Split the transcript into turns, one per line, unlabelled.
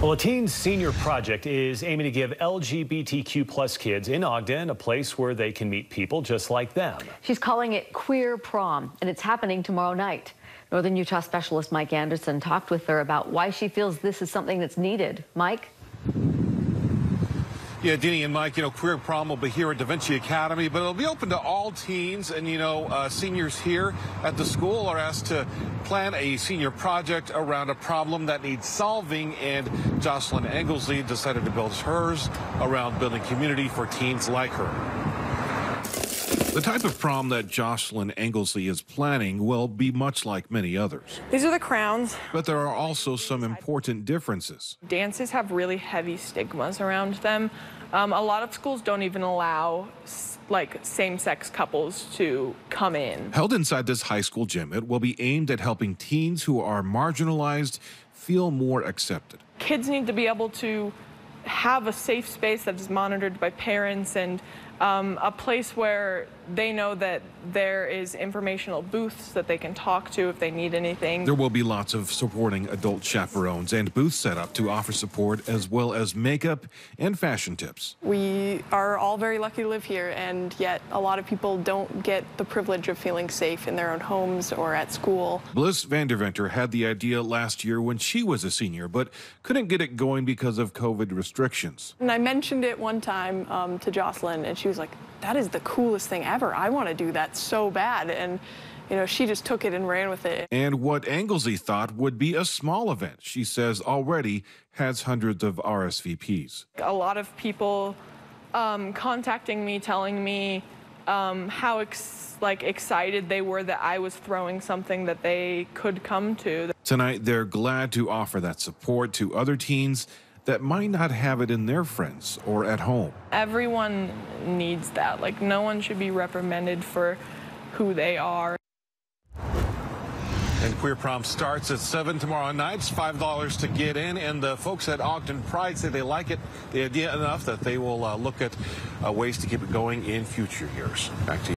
Well, a teen senior project is aiming to give LGBTQ plus kids in Ogden a place where they can meet people just like them.
She's calling it Queer Prom, and it's happening tomorrow night. Northern Utah specialist Mike Anderson talked with her about why she feels this is something that's needed. Mike?
Yeah, Deanie and Mike, you know, Queer Prom will be here at Da Vinci Academy, but it'll be open to all teens. And, you know, uh, seniors here at the school are asked to plan a senior project around a problem that needs solving. And Jocelyn Anglesey decided to build hers around building community for teens like her. The type of prom that Jocelyn Anglesey is planning will be much like many others.
These are the crowns.
But there are also some important differences.
Dances have really heavy stigmas around them. Um, a lot of schools don't even allow like same-sex couples to come in.
Held inside this high school gym, it will be aimed at helping teens who are marginalized feel more accepted.
Kids need to be able to have a safe space that is monitored by parents and um, a place where they know that there is informational booths that they can talk to if they need anything.
There will be lots of supporting adult chaperones and booths set up to offer support as well as makeup and fashion tips.
We are all very lucky to live here and yet a lot of people don't get the privilege of feeling safe in their own homes or at school.
Bliss Vanderventer had the idea last year when she was a senior but couldn't get it going because of COVID restrictions.
And I mentioned it one time um, to Jocelyn and she was like, that is the coolest thing ever. I want to do that so bad. And, you know, she just took it and ran with it.
And what Anglesey thought would be a small event, she says already has hundreds of RSVPs.
A lot of people um, contacting me, telling me um, how ex like excited they were that I was throwing something that they could come to.
Tonight, they're glad to offer that support to other teens that might not have it in their friends or at home.
Everyone needs that. Like, no one should be reprimanded for who they are.
And Queer Prom starts at 7 tomorrow night. It's $5 to get in. And the folks at Ogden Pride say they like it, the idea enough that they will uh, look at uh, ways to keep it going in future years. Back to you.